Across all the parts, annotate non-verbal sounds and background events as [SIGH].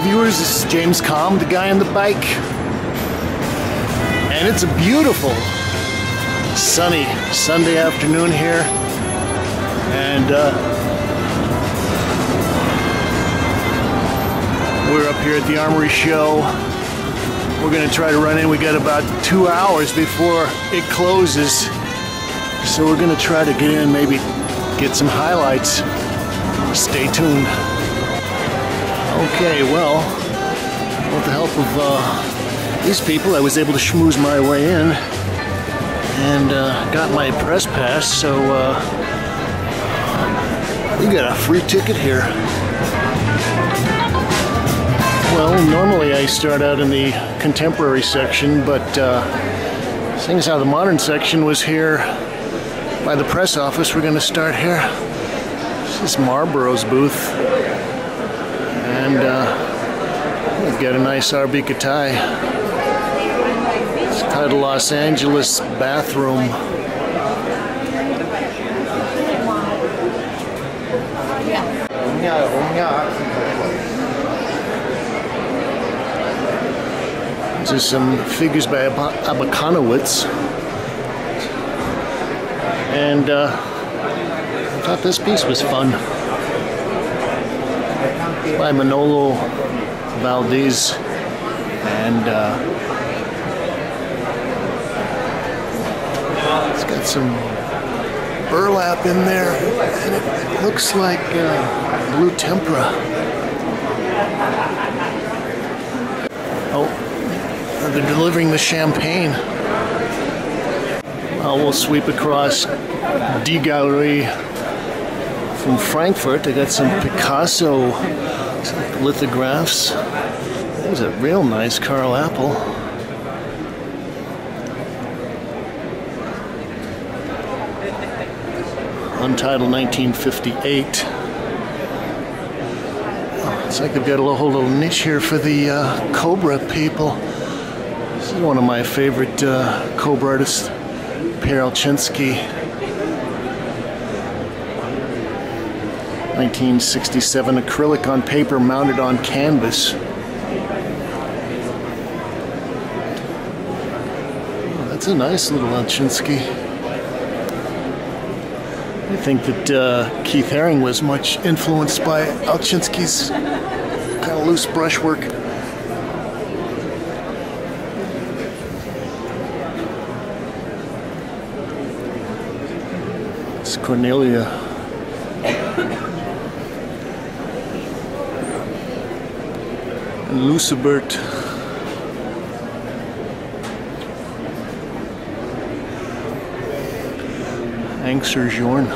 viewers, this is James Kalm, the guy on the bike. And it's a beautiful, sunny Sunday afternoon here. And uh, we're up here at the Armory Show. We're gonna try to run in. We got about two hours before it closes. So we're gonna try to get in, maybe get some highlights. Stay tuned. Okay, well, with the help of uh, these people, I was able to schmooze my way in and uh, got my press pass, so uh, we got a free ticket here. Well, normally I start out in the contemporary section, but uh, seeing as how the modern section was here by the press office, we're going to start here. This is Marlboro's booth. And uh, we've got a nice RB Kitaj. It's titled Los Angeles Bathroom. These are some figures by Ab Abakanowicz. And uh, I thought this piece was fun by Manolo Valdés and uh, it's got some burlap in there and it looks like uh, blue tempera. Oh, they're delivering the champagne. Well, we'll sweep across D Gallery from Frankfurt. I got some Picasso lithographs. There's a real nice Karel Appel. Untitled 1958. It's like they've got a whole little niche here for the uh, Cobra people. This is one of my favorite uh, Cobra artists, Pierre Alechinsky. 1967 acrylic on paper mounted on canvas. Oh, that's a nice little Alechinsky. I think that uh, Keith Haring was much influenced by Alechinsky's kind of loose brushwork. It's Cornelia. And Lucebert. Asger Jorn.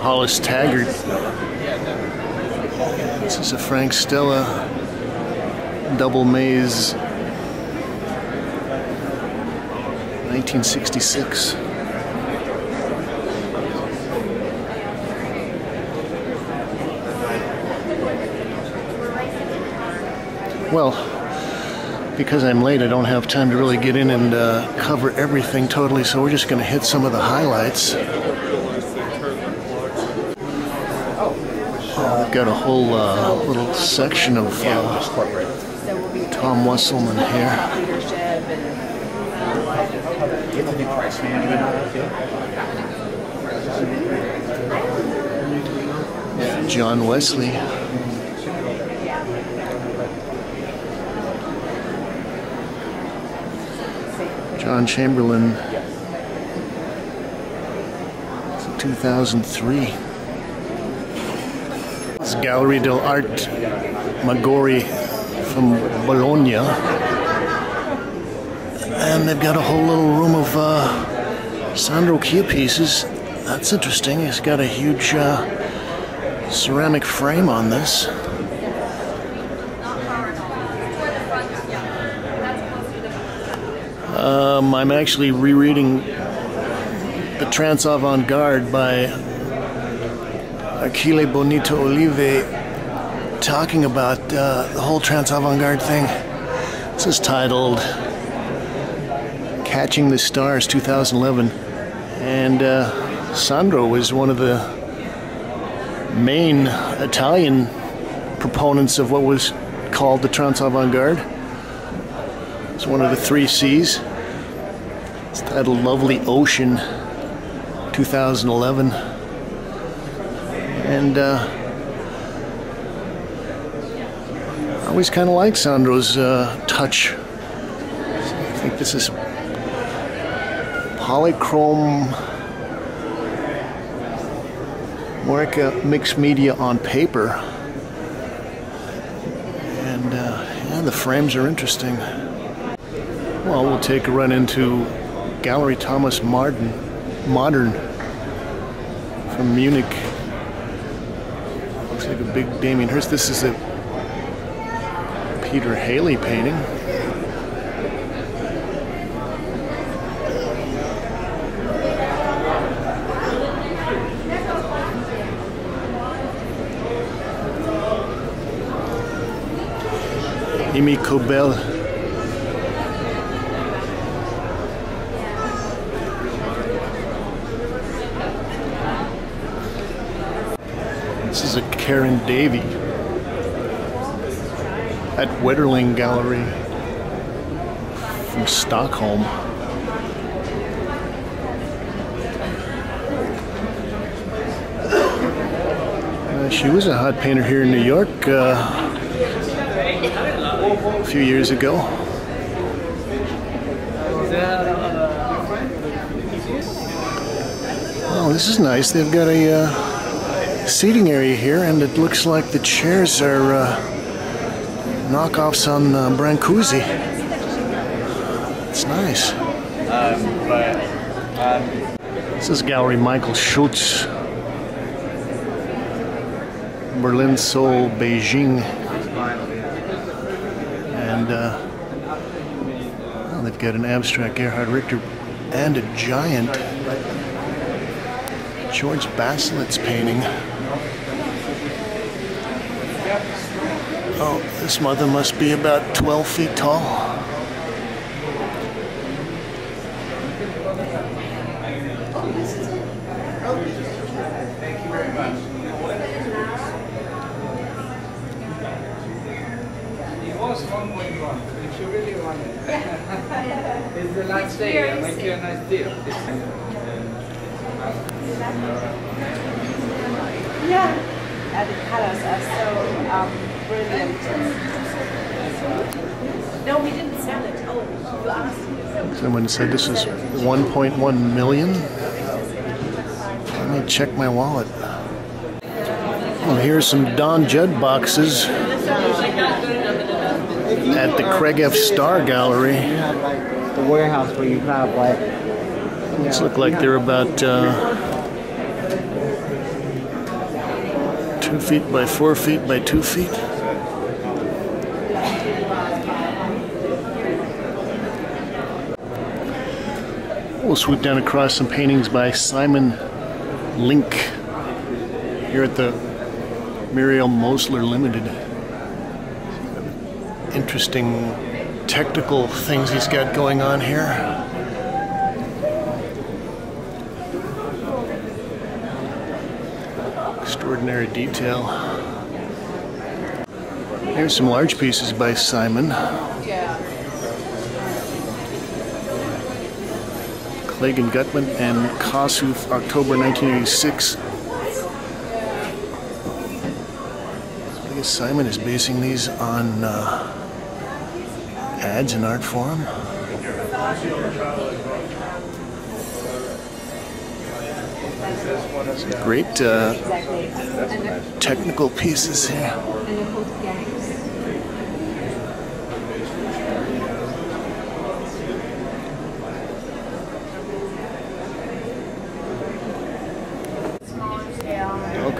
Hollis Taggart. This is a Frank Stella double maze 1966. Well, because I'm late, I don't have time to really get in and uh, cover everything totally, so we're just going to hit some of the highlights. We've got a whole uh, little section of uh, Tom Wesselmann here. John Wesley. John Chamberlain. It's 2003. It's Gallery dell'Arte Magori from Bologna. And they've got a whole little room of uh, Sandro Chia pieces. That's interesting. He's got a huge uh, ceramic frame on this. Um, I'm actually rereading The Trance Avant Garde by Achille Bonito Oliva, talking about uh, the whole trance avant garde thing. This is titled Catching the Stars 2011. And uh, Sandro was one of the main Italian proponents of what was called the Trans Avant-Garde. It's one of the three C's. It's titled Lovely Ocean 2011. And uh, I always kind of like Sandro's uh, touch. I think this is polychrome Morica mixed media on paper. And uh, yeah, the frames are interesting. Well, we'll take a run into Gallery Thomas Martin, Modern from Munich. Looks like a big Damien Hirst. This is a Peter Halley painting. Amy Cobel. This is a Karen Davie at Wetterling Gallery from Stockholm. Uh, she was a hot painter here in New York. Uh, a few years ago. Oh, this is nice. They've got a uh, seating area here, and it looks like the chairs are uh, knockoffs on uh, Brancusi. It's nice. Um, but, um, this is Gallery Michael Schutz. Berlin, Seoul, Beijing and uh, well, they've got an abstract Gerhard Richter and a giant George Baselitz painting. Oh, this mother must be about 12 feet tall. Yeah, the colors are so um. No, we didn't sell it. Oh, you asked. Someone said this is 1.1 million. Let me check my wallet. Well, here's some Don Judd boxes at the Craig F. Starr Gallery. The warehouse where you have like. These look like they're about uh, two feet by four feet by two feet. We'll swoop down across some paintings by Simon Linke here at the Muriel Mosler Limited. Interesting technical things he's got going on here. Extraordinary detail. Here's some large pieces by Simon. Klagen Gutman and Kossuth, October 1986. I guess Simon is basing these on uh, ads in Artforum. Great uh, technical pieces here.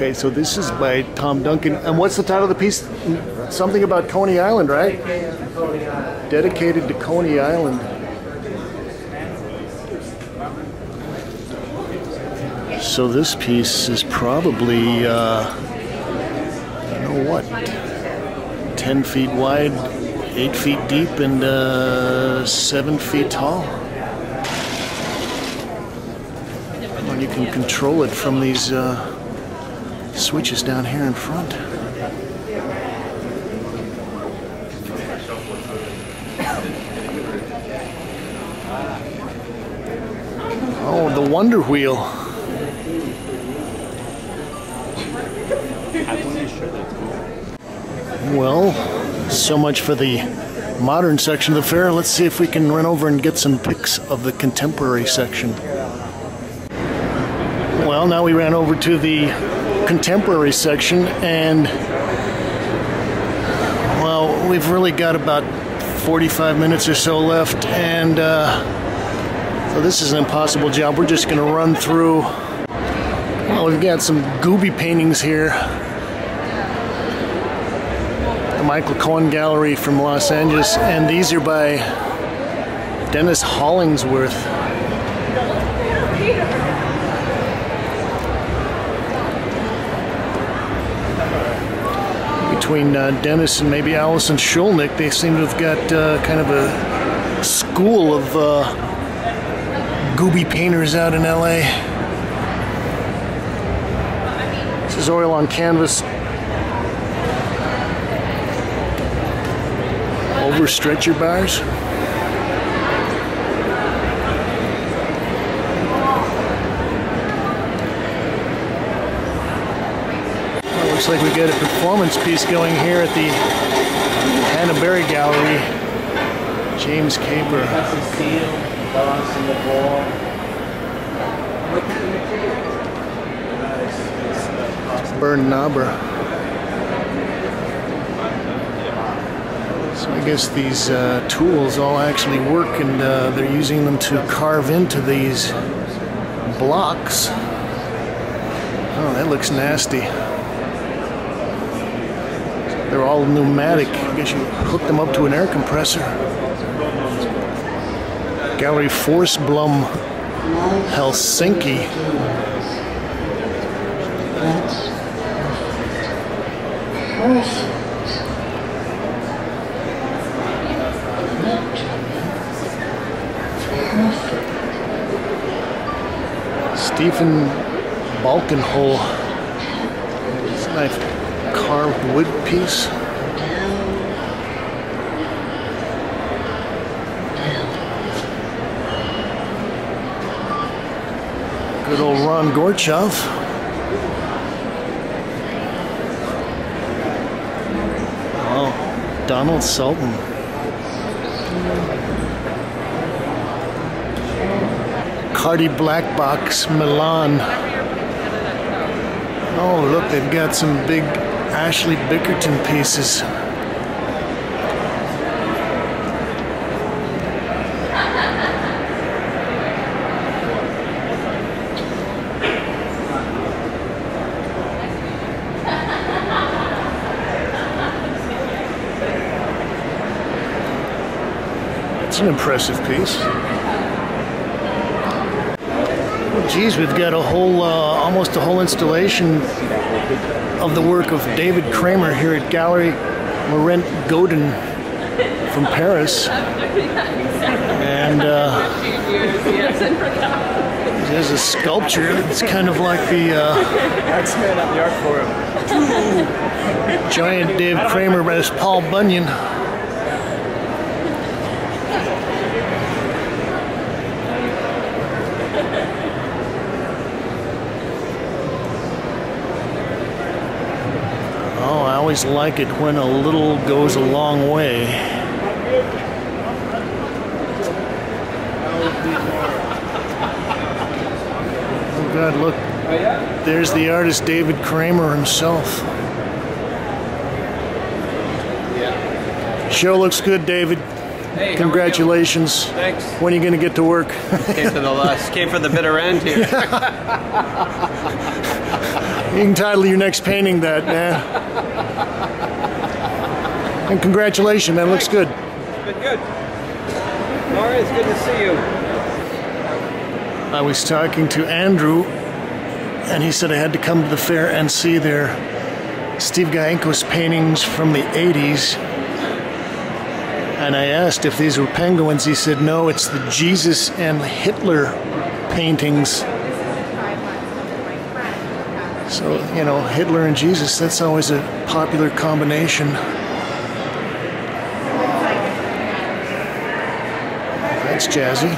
Okay, so this is by Tom Duncan. And what's the title of the piece? Something about Coney Island, right? Dedicated to Coney Island. So this piece is probably, uh, I don't know what, 10 feet wide, 8 feet deep, and uh, 7 feet tall. And you can control it from these uh, Switch is down here in front. Oh, the Wonder Wheel. Well, so much for the modern section of the fair. Let's see if we can run over and get some pics of the contemporary section. Well, now we ran over to the contemporary section and well, we've really got about 45 minutes or so left and uh, so this is an impossible job. We're just to run through. Well, we've got some Gooby paintings here the Michael Cohen Gallery from Los Angeles, and these are by Dennis Hollingsworth. Between uh, Dennis and maybe Allison Schulnik, they seem to have got uh, kind of a school of uh, gooby painters out in LA. This is oil on canvas over stretcher bars. Looks like we got a performance piece going here at the Hannah Barry Gallery. James Capper. Bern Knobber. So I guess these uh, tools all actually work and uh, they're using them to carve into these blocks. Oh, that looks nasty. They're all pneumatic. I guess you hook them up to an air compressor. Gallery Forsblom, Helsinki. Stephan Balkenhol. It's nice wood piece. Good old Ron Gorchov. Oh, Donald Sultan. Cardi Black Box Milan. Oh, look, they've got some big Ashley Bickerton pieces. It's an impressive piece. Geez, we've got a whole, uh, almost a whole installation of the work of David Kramer here at Gallery Laurent Godin from Paris. And uh, there's a sculpture. It's kind of like the uh, X-Men at the art forum. giant Dave Kramer as Paul Bunyan. Oh, I always like it when a little goes a long way. Oh God, look. There's the artist David Kramer himself. Show looks good, David. Hey, Congratulations. Thanks. When are you going to get to work? Came for the last, came for the bitter end here. [LAUGHS] You can title your next painting that, man. And congratulations, man. Looks good. Been good. Laura, it's good to see you. I was talking to Andrew, and he said I had to come to the fair and see their Steve Gianakos paintings from the 80s. And I asked if these were penguins. He said, no, it's the Jesus and Hitler paintings. So, you know, Hitler and Jesus, that's always a popular combination. That's jazzy.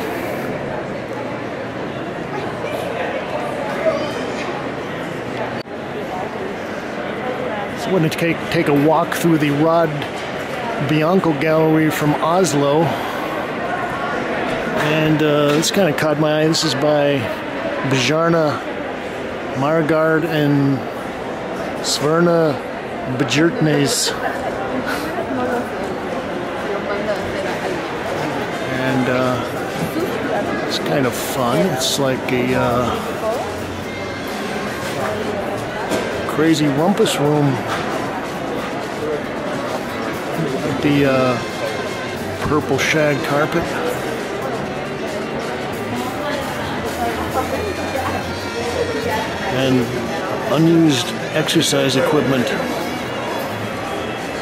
So I'm going to take, take a walk through the Rod Bianco Gallery from Oslo. And uh, this kind of caught my eye. This is by Bjarne Melgaard and Sverre Bjertnes. And uh, it's kind of fun. It's like a uh, crazy rumpus room. With the uh, purple shag carpet. And unused exercise equipment.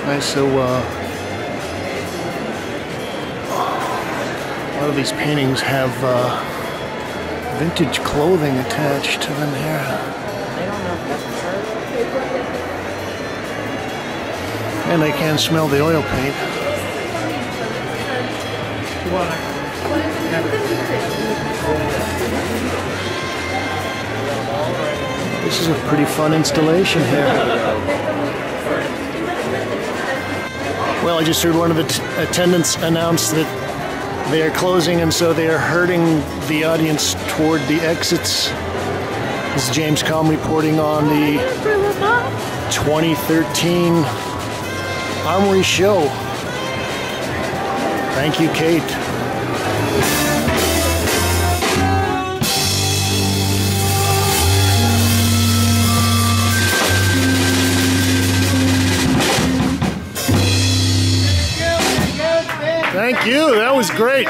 Nice, so uh, a lot of these paintings have uh, vintage clothing attached to them here. And I can smell the oil paint. This is a pretty fun installation here. Well, I just heard one of the attendants announce that they are closing, and so they are herding the audience toward the exits. This is James Kalm reporting on the 2013 Armory Show. Thank you, Kate. You. That was great.